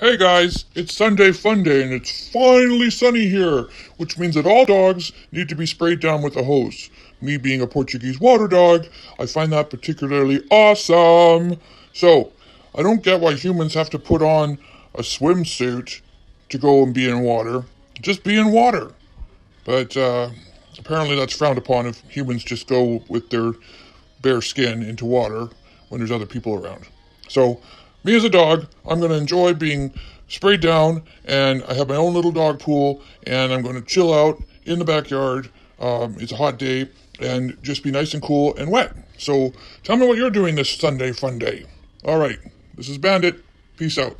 Hey guys, it's Sunday Fun Day and it's finally sunny here, which means that all dogs need to be sprayed down with a hose. Me being a Portuguese water dog, I find that particularly awesome. So, I don't get why humans have to put on a swimsuit to go and be in water. Just be in water. But uh, apparently that's frowned upon if humans just go with their bare skin into water when there's other people around. So, me as a dog, I'm going to enjoy being sprayed down, and I have my own little dog pool, and I'm going to chill out in the backyard. Um, it's a hot day, and just be nice and cool and wet. So tell me what you're doing this Sunday fun day. All right, this is Bandit. Peace out.